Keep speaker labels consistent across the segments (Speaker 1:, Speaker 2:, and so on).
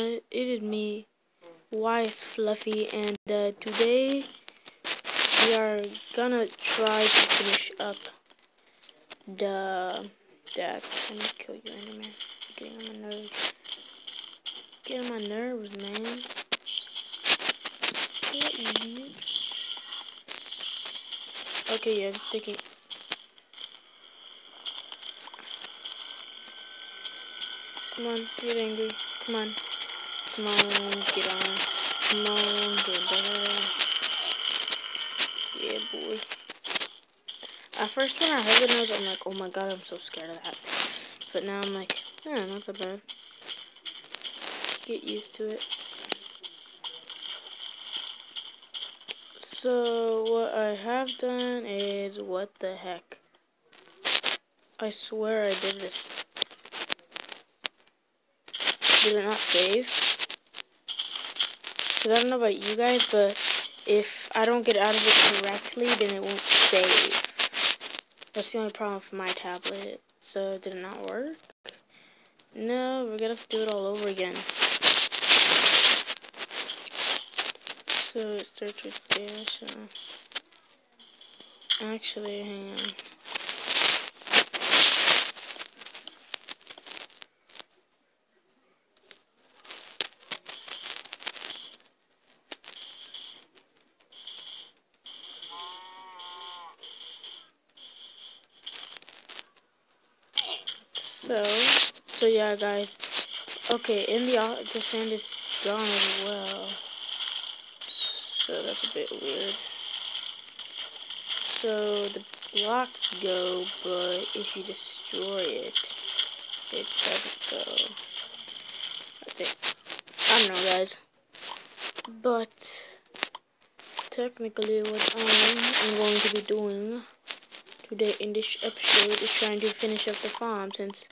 Speaker 1: it is me, Wise Fluffy, and uh, today we are gonna try to finish up the deck. Let me kill you, Enderman. Getting on my nerves. Get on my nerves, man. Okay, yeah, I'm thinking. Come on, get angry. Come on. Come on, get on. Come on, get better. Yeah, boy. At first, when I heard the noise, I'm like, oh my god, I'm so scared of that. But now I'm like, yeah, not that bad. Get used to it. So, what I have done is, what the heck? I swear I did this. Did it not save? Because I don't know about you guys, but if I don't get out of it correctly, then it won't save. That's the only problem with my tablet. So, did it not work? No, we're gonna have to do it all over again. So, it starts with there, so... Uh, actually, hang on. So, so yeah, guys. Okay, in the the sand is gone as well. So that's a bit weird. So the blocks go, but if you destroy it, it doesn't go. I think. I don't know, guys. But technically, what I am going to be doing today in this episode is trying to finish up the farm since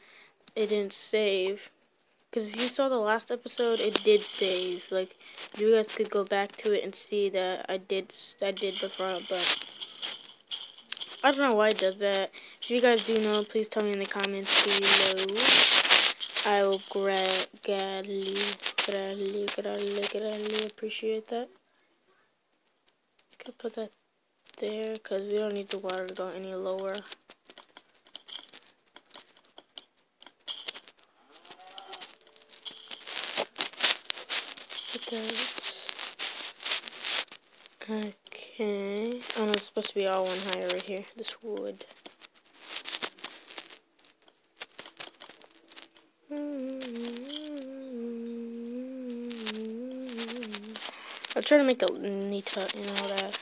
Speaker 1: it didn't save. Because if you saw the last episode, it did save. Like, you guys could go back to it and see that I did I did front, but I don't know why it does that. If you guys do know, please tell me in the comments below. I will gladly, gladly, gladly, gladly appreciate that. Just gonna put that there because we don't need the water to go any lower. Okay. Oh, no, it's supposed to be all one high right here. This wood. I'll try to make a neat hut and all that.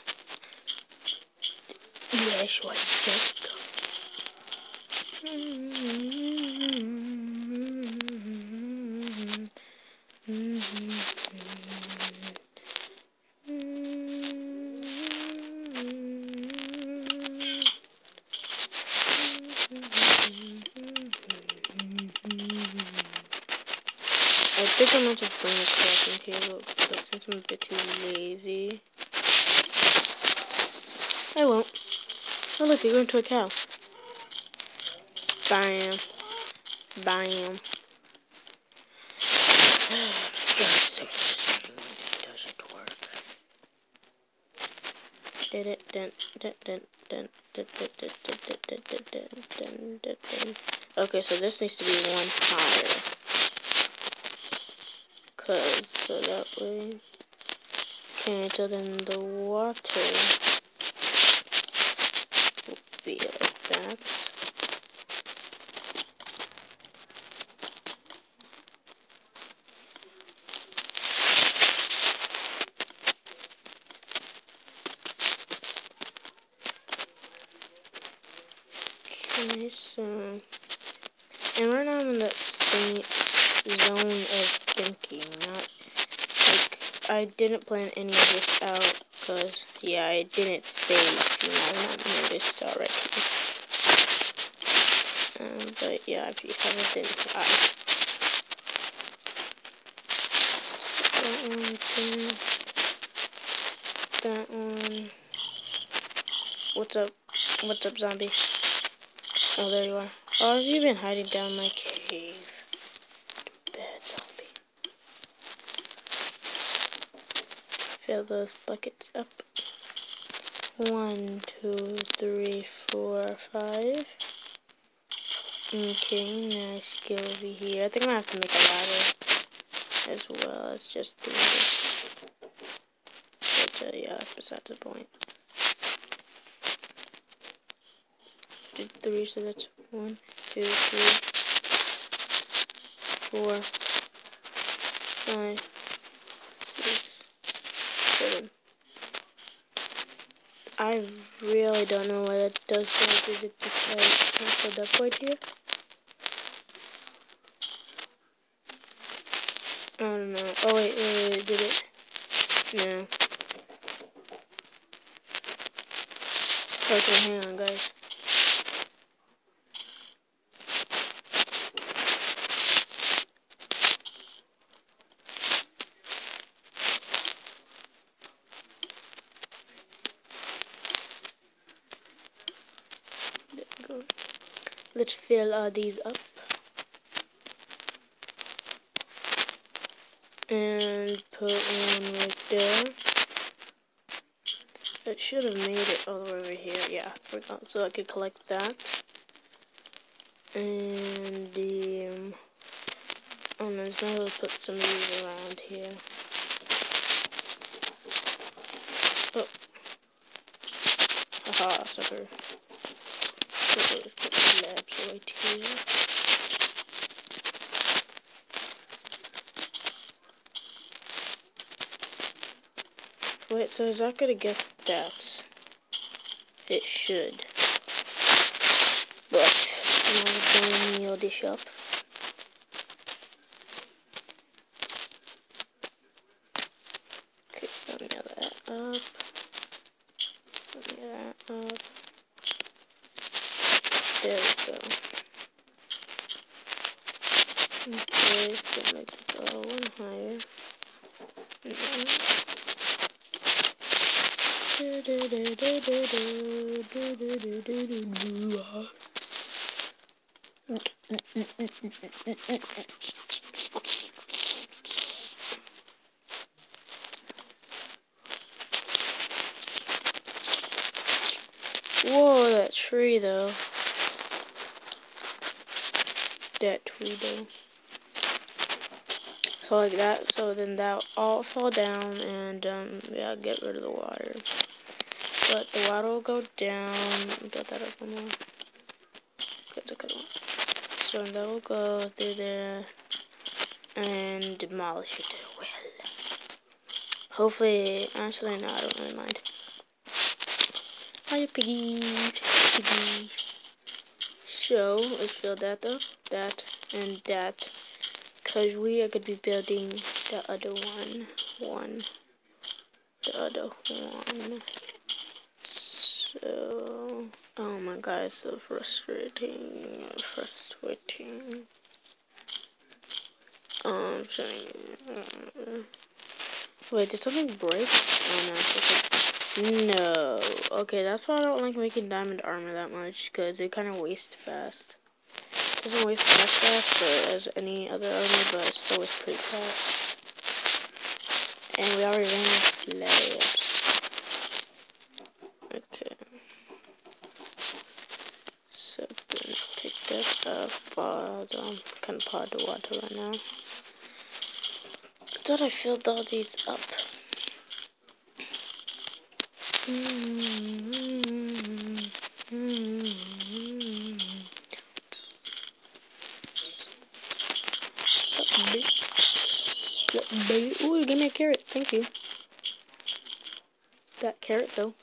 Speaker 1: Yes, what just think I might just bring a table, but since I'm a bit too lazy, I won't. Oh look, you're going to a cow. Bam. Bam. doesn't work. Did it, dun, dun, dun, dun, dun, dun, dun, dun, dun, dun, dun, dun, dun. Okay, so this needs to be one higher cause so that way okay so then the water. Will be like that Okay, so, and right now I'm in that state zone of thinking, not, like, I didn't plan any of this out, because, yeah, I didn't save, you know, I noticed already. Um, but, yeah, if you haven't, then I. So that one, that one. What's up? What's up, zombie? Oh, there you are. Oh, have you been hiding down my cave? Fill those buckets up. One, two, three, four, five. Okay, nice go over here. I think I'm gonna have to make a ladder as well as just doing this. But uh, yeah, that's besides the point. Did three, so that's one, two, three, four, five, six, seven. I really don't know why that does so. Is it because a duck right here? I don't know. Oh wait, wait, wait, did it? No. Okay, hang on guys. Let's fill all these up. And put one right there. It should have made it all the way over here. Yeah, forgot. So I could collect that. And the... Um, oh no, just might put some of these around here. Oh. Haha, sucker. Slabs right here. Wait, so is that gonna get that? It should. But, I'm gonna meal this up. Okay, let me that up. Let me that up. There we go. Okay, so make this all one higher. Whoa, that tree though. That tree though. So like that, so then that all fall down and um, yeah, get rid of the water. But the water will go down, get that up more. Good, good one. So that will go through there and demolish it well. Hopefully, actually no, I don't really mind. Hi piggies, piggies. So, let's fill that up, that, and that. Because we are going to be building the other one. One. The other one. So, oh my god, it's so frustrating. Frustrating. Um, uh, wait, did something break? Oh no, no. Okay, that's why I don't like making diamond armor that much, because it kind of wastes fast It doesn't waste as fast as any other armor, but it still wastes pretty fast. And we already ran slabs. Okay. So then pick that up. I'm kind of part of water right now. I thought I filled all these up. -hmm. Ooh, give me a carrot. Thank you. That carrot, though.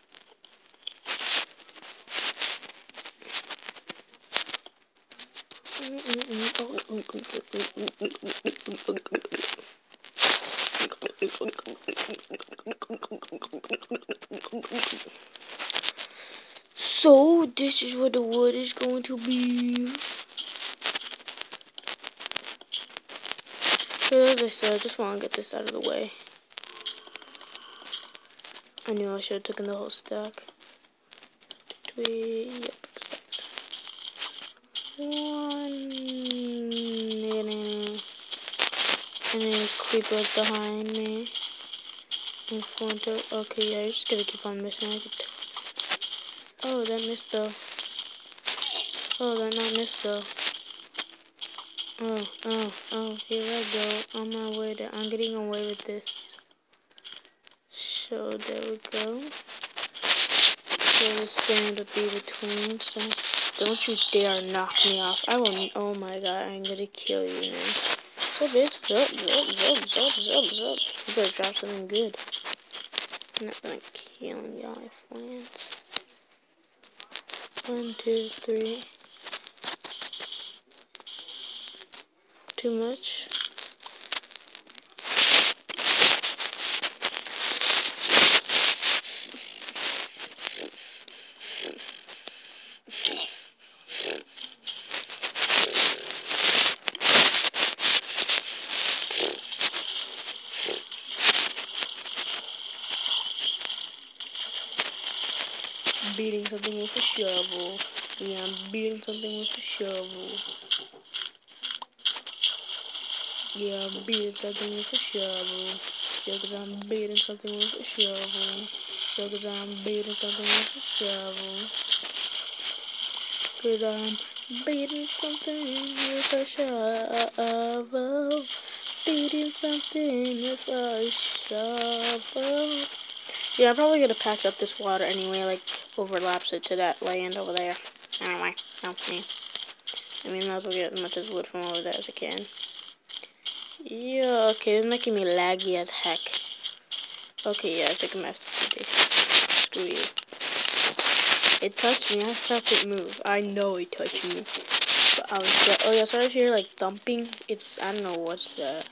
Speaker 1: So, this is what the wood is going to be. as I said, I just want to get this out of the way. I knew I should have taken the whole stack. Yep, One, and then creeper behind me. In front of, okay, yeah, you're just gonna keep on missing. I could, oh, that missed though. Oh, that not missed though. Oh, oh, oh, here I go. On my way to, I'm getting away with this. So, there we go. So, this thing to be between, so, don't you dare knock me off. I will, oh my god, I'm gonna kill you now. So, bitch, zup, zup, zup, zup, zup. You better drop something good. I'm not gonna kill y'all if lands. One, two, three. too much. Something with a shovel. Yeah, I'm beating something with a shovel. Yeah, I'm beating something with a shovel. Yeah, cause I'm beating something with a shovel. Yeah, cause I'm beating something with a shovel. Cause I'm beating something with a shovel. Beating something with a shovel. Yeah, I'm probably gonna patch up this water anyway, like overlaps it to that land over there. Anyway, help me. I mean, might as well get as much as wood from over there as I can. Yeah, okay, it's making me laggy as heck. Okay, yeah, I think I'm after today. Screw you. It touched me, I felt it move. I know it touched me. But I was just, oh yeah, sorry if you're like thumping. It's, I don't know what's that.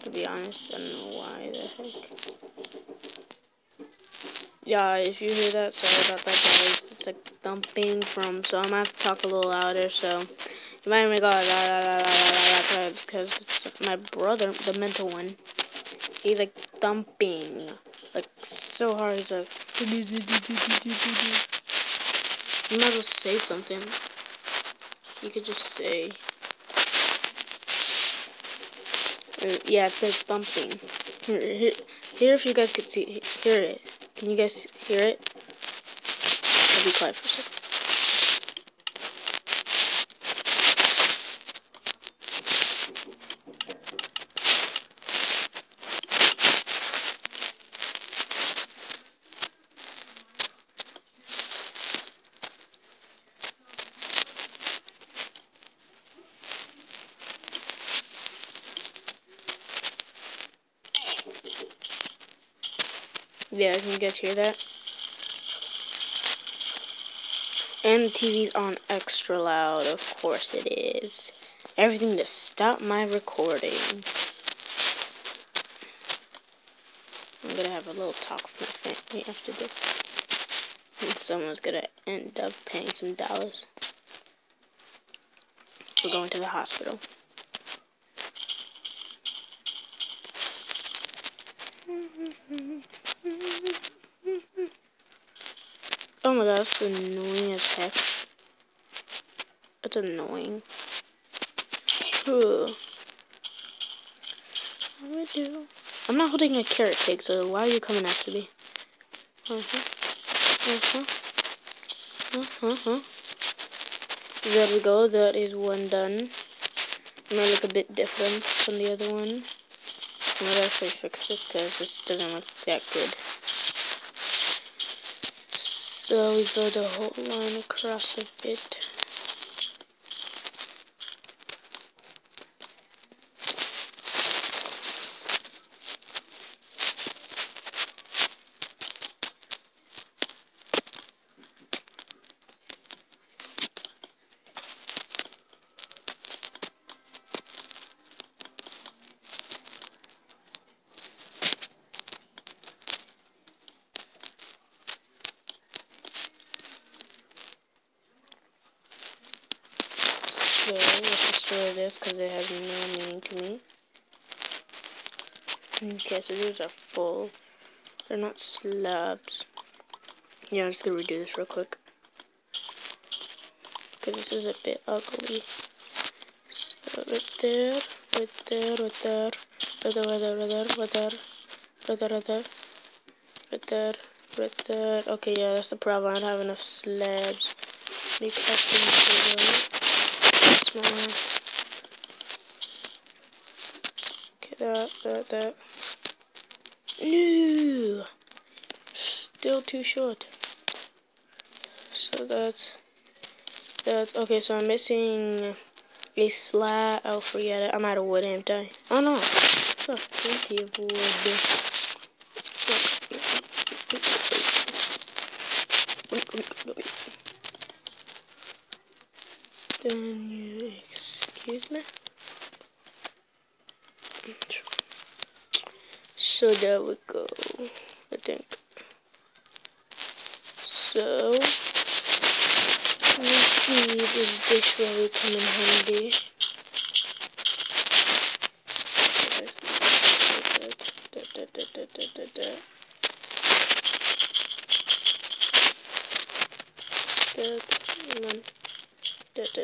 Speaker 1: To be honest, I don't know why the heck. Yeah, if you hear that, sorry about that guys. It's like thumping from, so I'm gonna have to talk a little louder, so. You might even go because it's my brother, the mental one, he's like thumping like so hard. He's like, you might as well say something. You could just say, uh, yeah, it says thumping. Here, here, here, if you guys could see, hear it. Can you guys hear it? I'll be quiet for a second. Yeah, can you guys hear that? And the TV's on extra loud, of course it is. Everything to stop my recording. I'm gonna have a little talk with my family after this. And someone's gonna end up paying some dollars. We're going to the hospital. Oh my god, that's annoying as heck. That's annoying. What do I do? I'm not holding a carrot cake, so why are you coming after me? Uh-huh. Uh-huh. Uh-huh. There we go. That is one done. Might look a bit different from the other one. I'm gonna actually fix this because this doesn't look that good. So we go the whole line across a bit. So let's destroy this because it has no meaning to me. Okay, so these are full. They're not slabs. Yeah, I'm just gonna redo this real quick. Because this is a bit ugly. So right there, right there, right there, right there, right there, right there, right there, right there, right there. Right there. Okay, yeah, that's the problem. I don't have enough slabs. Make up Small. Okay, that, that, that. No! Still too short. So that's... That's... Okay, so I'm missing a slab. Oh, forget it. I'm out of wood, ain't I? Oh, no. Oh, plenty of wood. Then you excuse me. So there we go. I think. So let's see this dish really come in handy. Da, da, da, da, da.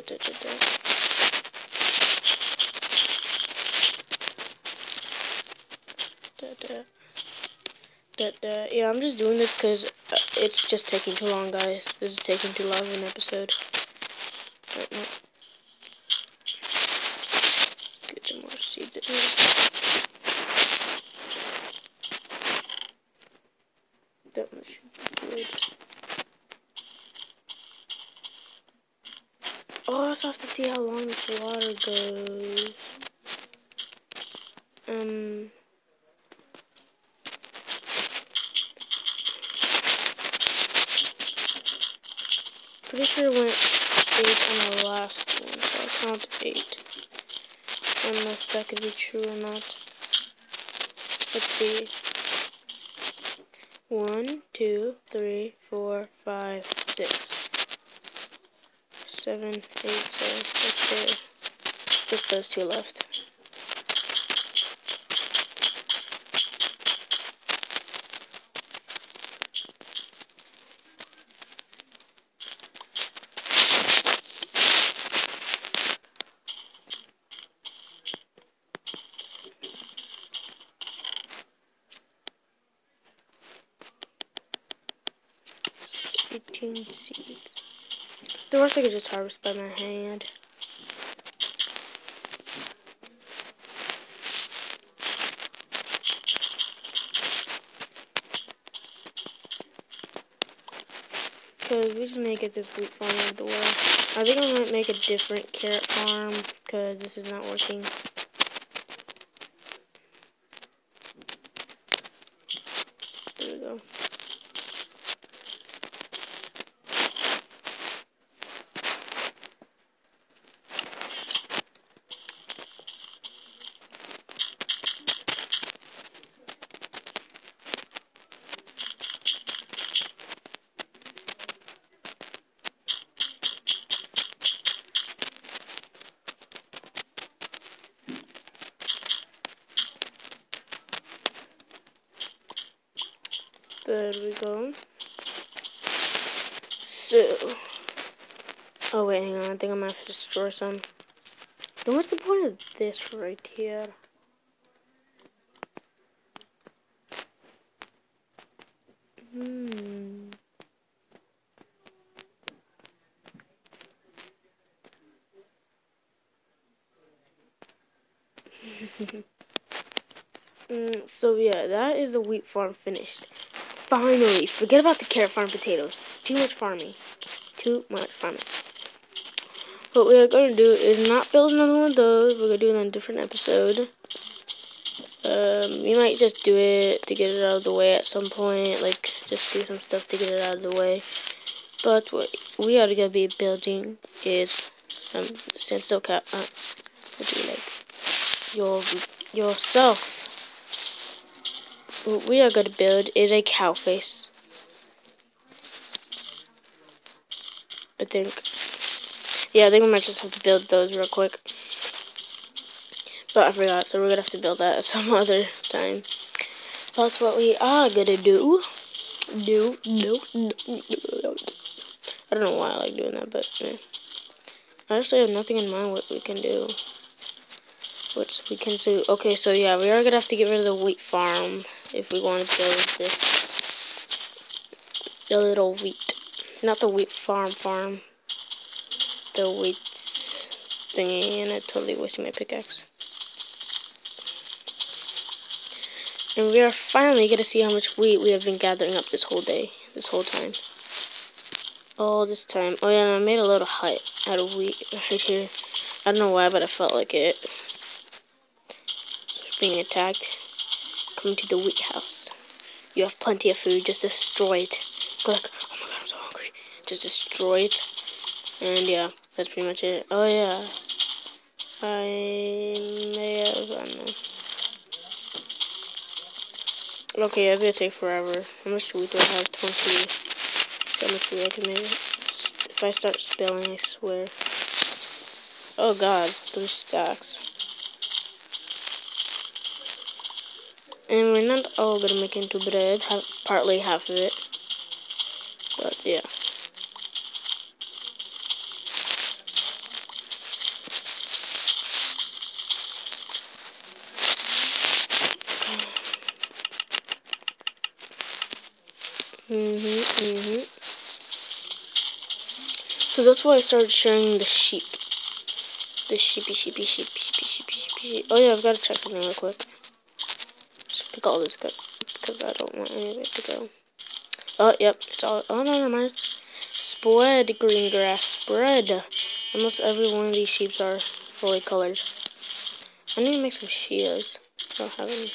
Speaker 1: Da, da. Da. Yeah, I'm just doing this because uh, it's just taking too long, guys. This is taking too long of an episode. Right now. Get some more seeds in here. That much should be good. Oh, also have to see how long this water goes. Um. Pretty sure it went 8 on the last one, so I count 8. I don't know if that could be true or not. Let's see. One, two, three, four, five, six seven, eight, so there. Just those two left. Seeds. The rest I could just harvest by my hand. Because we just to get this wheat farm out of the way. I think I might make a different carrot farm because this is not working. There we go. There we go. So, oh wait, hang on. I think I might have to destroy some. Then what's the point of this right here? Hmm. mm, so yeah, that is the wheat farm finished. Finally, forget about the carrot farm potatoes. Too much farming. Too much farming. What we are going to do is not build another one of those. We're going to do it on a different episode. Um, we might just do it to get it out of the way at some point. Like, just do some stuff to get it out of the way. But what we are going to be building is um, standstill cap. Uh, what do you like? Your, yourself what we are going to build is a cow face. I think. Yeah, I think we might just have to build those real quick. But I forgot, so we're going to have to build that some other time. That's what we are going to do. Do, do, do, I don't know why I like doing that, but eh. I actually have nothing in mind what we can do. What we can do. Okay, so yeah, we are going to have to get rid of the wheat farm if we want to build this the little wheat. Not the wheat farm farm. The wheat thingy, and I totally wasted my pickaxe. And we are finally going to see how much wheat we have been gathering up this whole day, this whole time. All this time. Oh yeah, I made a little hut out of wheat right here. I don't know why, but I felt like it. being attacked. Come to the wheat house. You have plenty of food, just destroy it. Like, oh my god, I'm so hungry. Just destroy it. And yeah, that's pretty much it. Oh yeah. I may have, I don't know. Okay, it's gonna take forever. How much wheat do I have? 20. See how much wheat I can make. If I start spilling, I swear. Oh god, three stacks. And we're not all gonna make into bread, have, partly half of it. But yeah. Mhm, mhm. So that's why I started sharing the sheep. The sheepy, sheepy, sheep, sheepy, sheepy, sheepy, sheep. Oh yeah, I've got to check something real quick. Pick all this up because I don't want any of it to go. Oh, yep, it's all. Oh no, never mind. Spread green grass, spread. Almost every one of these sheep are fully colored. I need to make some shears. I don't have any.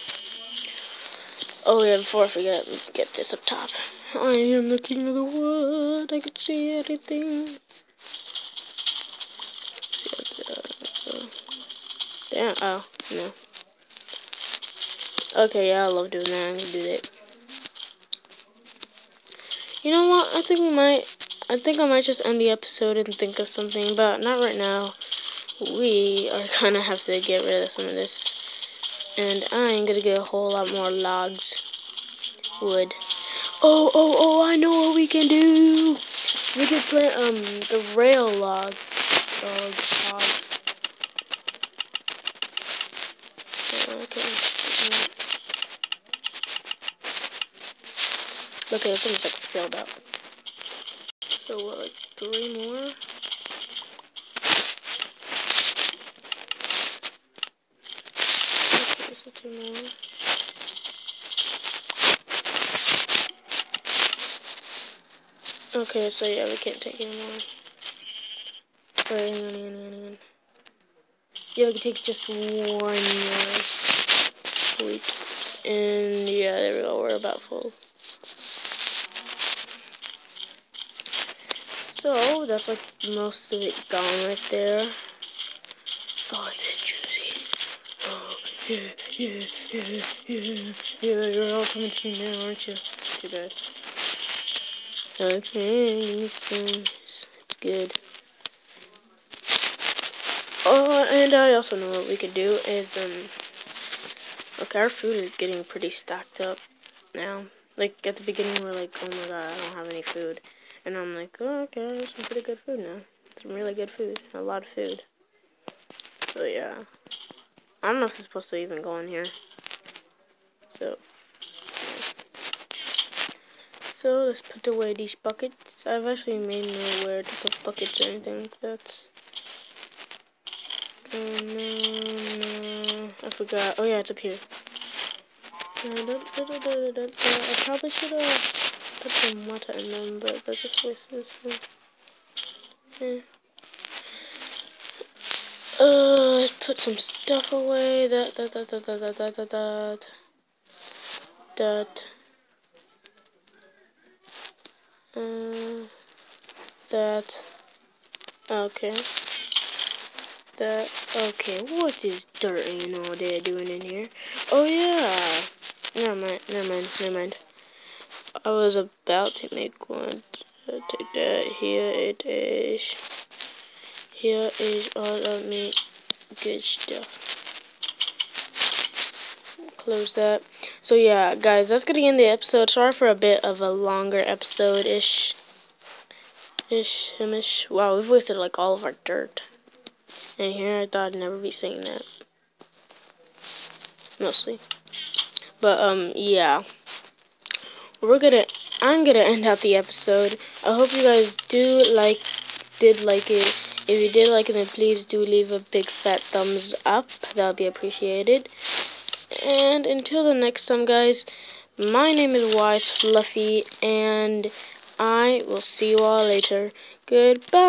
Speaker 1: Oh yeah, before I forget, get this up top. I am the king of the wood. I can see everything. Uh, uh, uh. Damn. Oh, no. Okay, yeah, I love doing that. I'm gonna do that. You know what? I think we might. I think I might just end the episode and think of something, but not right now. We are gonna have to get rid of some of this. And I'm gonna get a whole lot more logs. Wood. Oh, oh, oh, I know what we can do. We can plant um the rail log. Log, log. Okay. Okay, it's almost like filled up. So what, like three more? Okay, so two more. Okay, so yeah, we can't take any more. Wait, hang on, hang on, hang on. Yeah, we can take just one more. Sweet. And yeah, there we go, we're about full. So, that's like most of it gone right there. Oh, is it juicy? Oh, yeah, yeah, yeah, yeah, yeah, you're all coming to me now, aren't you? Too bad. Okay, it's good. Oh, and I also know what we could do is, um, okay, our food is getting pretty stacked up now. Like, at the beginning, we're like, oh my god, I don't have any food. And I'm like, oh, okay, there's some pretty good food now. Some really good food. A lot of food. So, yeah. I don't know if it's supposed to even go in here. So, so let's put away these buckets. I've actually made nowhere to put buckets or anything like that. Oh no, no, I forgot. Oh yeah, it's up here. I probably should have put them what I but They're just voices. Yeah. Uh, put some stuff away. That, that, that, that, that, that, that, that. That. Uh, that. Okay. That. Okay, what is dirt and all they're doing in here? Oh, yeah. Never mind, never mind, never mind. I was about to make one. Take that. Here it is. Here is all of me good stuff close that. So yeah, guys, that's gonna end the episode. Sorry for a bit of a longer episode ish. Ish, himish. Wow, we've wasted like all of our dirt. And here I thought I'd never be saying that. Mostly. But um yeah. We're gonna I'm gonna end out the episode. I hope you guys do like, did like it. If you did like it, then please do leave a big fat thumbs up. That would be appreciated. And until the next time, guys, my name is Wise Fluffy, and I will see you all later. Goodbye.